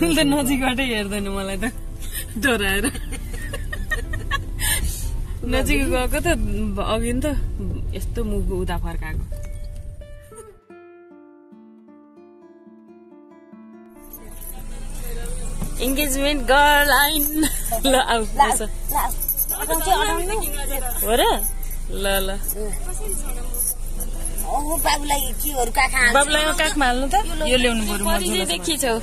त नजिकबाटै हेर्दैन मलाई त। डराएर। नजिक गएको त अघि त यस्तो मुख उता फर्काएको। इङ्गेजमेन्ट गर्ल आइन ल आऊ हो र? ल ल। बाबुलाई केहरू काखा बाबुलाई काखमा हाल्नु त? यो ल्याउनु बरु मजाले देखिछौ।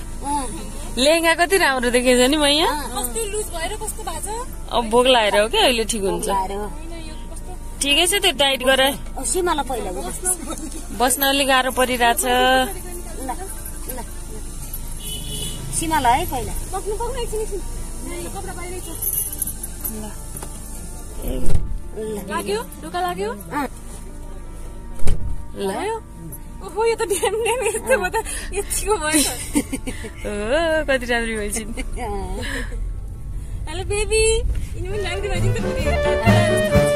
लेहेङ्गा कति राम्रो देखेछ नि म यहाँ अब भोक लागेर हो क्या अहिले ठिक हुन्छ। ठिकै छ त्यो टाइट गर। बस्न अलिक गाह्रो परिरहेछ। ल ल। सीमालाई है पहिला। लाग्यो? ढुका लाग्यो? ल। ओहो यो त ड्याम ड्याम यस्तो म त यतिको भयो कति राम्रो भएछन् हेलो बेबी लाग्दै भइदिन्छ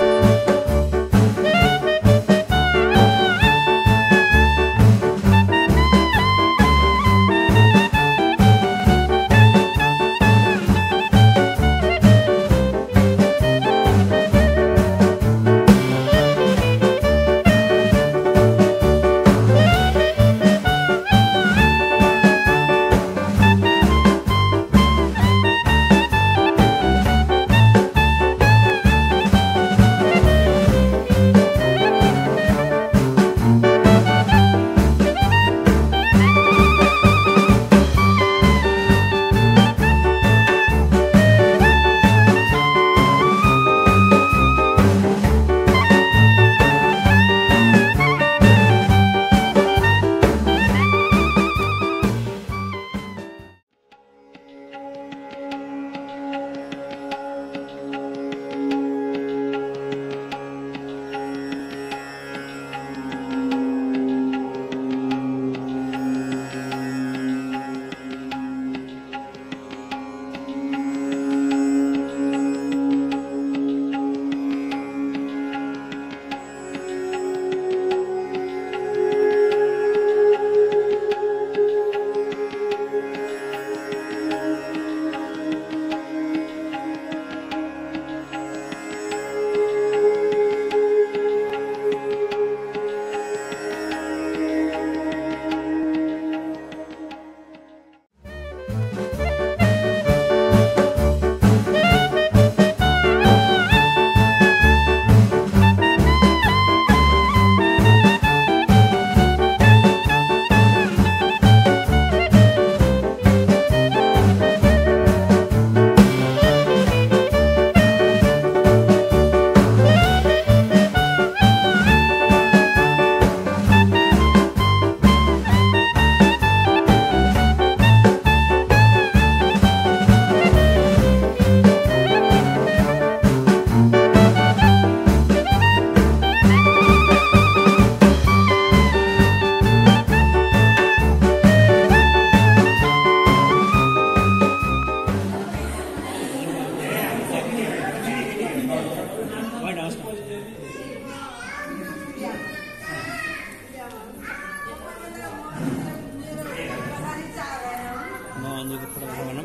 फेरि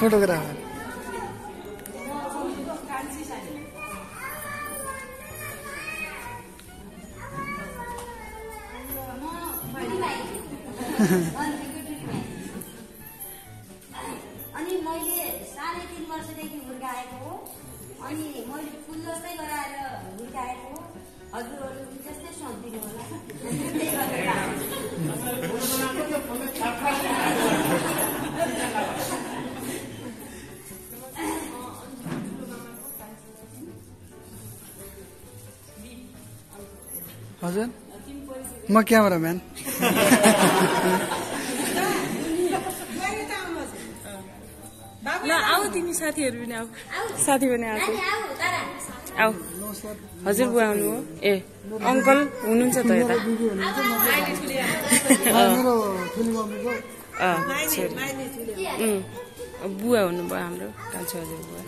फोटोग्राफर अनि मैले साढे तिन वर्षदेखि हुर्काएको हो। अनि मैले फुल जस्तै गराएर हुर्काएको हो। हजुर? म क्यामराम्यान आऊ तिमी साथीहरू पनि आऊ। साथी पनि नानी आऊ। हजुर बुवा आउनु हो? ए अङ्कल हुनुहुन्छ त यता? बुवा हुनुभयो हाम्रो कान्छो हजुर बुवा.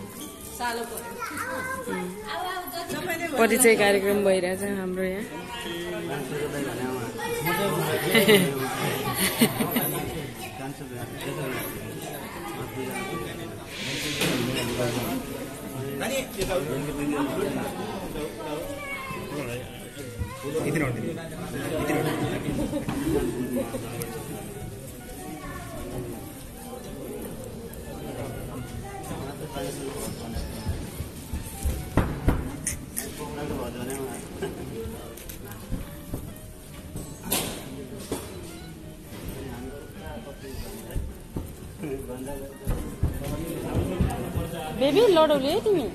परिचय कार्यक्रम भइरहेछ हाम्रो यहाँ। ఇది నోడి ఇది నోడి ಬಂದಾಗ बेबी लडाउले है तिमी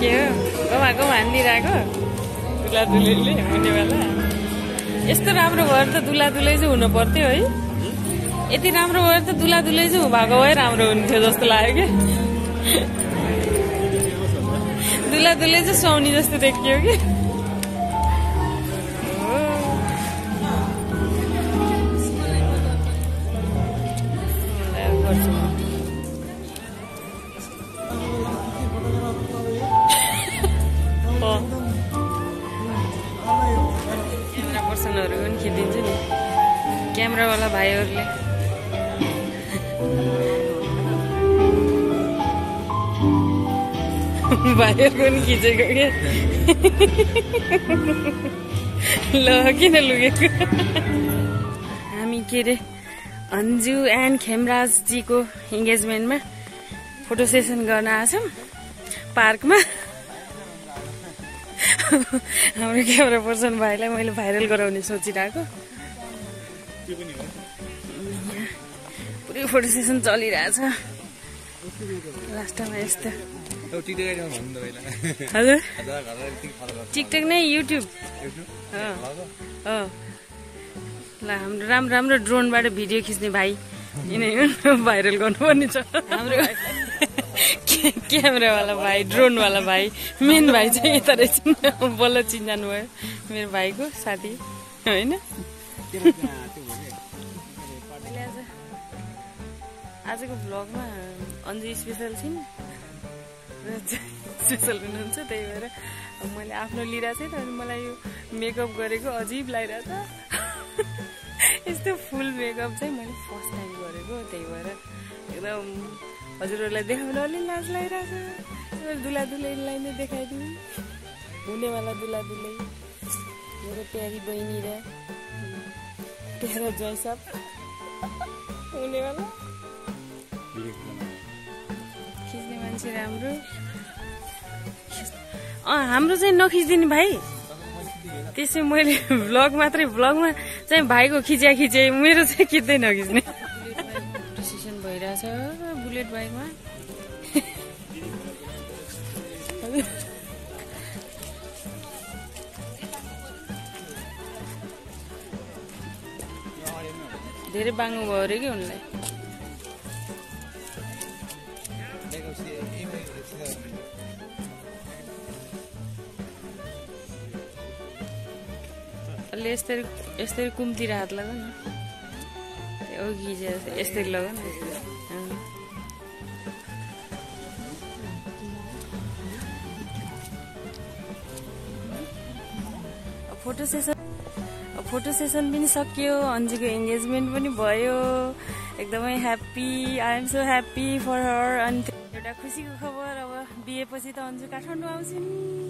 के हो? गमा गमा हानिदिइरहेको दुला दुलैले यस्तो राम्रो भएर त दुला दुलै चाहिँ हुनु पर्थ्यो है। यति राम्रो भएर त दुला दुलै चाहिँ भएको भए राम्रो हुन्थ्यो जस्तो लाग्यो कि दुला दुलै चाहिँ सुहाउने जस्तो देखियो कि। खिचिदिन्छु नि। क्यामेरावाला भाइहरूले। भाइहरूको पनि खिचेको के? ल किन लुगेको? हामी के अरे अन्जु एन्ड खेमराजजीको इङ्गेजमेन्टमा फोटो सेसन गर्न आएछौँ पार्कमा। हाम्रो क्यामेरा पर्सन भाइलाई मैले भाइरल गराउने सोचिरहेको। पुरै फोटो सेसन चलिरहेछ। लास्टमा यस्तो। हजुर। टिकटक नै युट्युब। ल हाम्रो राम्रो राम्रो ड्रोनबाट भिडियो खिच्ने भाइ। यिनीहरू भाइरल गर्नुपर्ने छ। हाम्रो क्यामेरावाला भाइ ड्रोनवाला भाइ मेन भाइ चाहिँ यता रहेछ। बल्ल चिन्जानु भयो मेरो भाइको साथी होइन? आजको भ्लगमा अन्जु स्पेसल छिन्। स्पेसल हुनुहुन्छ त्यही भएर मैले आफ्नो लिइरहेको थिएँ अनि मलाई यो मेकअप गरेको अजिब लागिरहेछ यस्तो फुल मेकअप चाहिँ मैले फर्स्ट टाइम गरेको त्यही भएर एकदम हजुरहरूलाई देखाउन अलि लाज लागिरहेछ दुला दुलैलाई नै देखाइदिउँ। हुनेवाला दुला दुलै मेरो प्यारी बहिनी र प्यारो ज्वाइँ सब हुनेवाला खिच्ने मान्छे राम्रो। अँ हाम्रो चाहिँ नखिचिदिने भाइ। त्यसै मैले भ्लग मात्रै भ्लगमा चाहिँ भाइको खिच्या खिचे मेरो चाहिँ खिच्दै नखिच्ने। बुलेट बाइकमा धेरै बाङ्गो भयो अरे कि उनलाई? अलि यस्तरी यस्तरी कुम्तिर हात लगाउ न। घिचेर यस्तरी लगाउ न। फोटो सेसन फोटो सेसन पनि सकियो अन्जीको इङ्गेजमेन्ट पनि भयो। एकदमै happy I am so happy for her अनि एउटा खुसीको खबर अब बिहेपछि त अन्जु काठमाडौँ आउँछिन्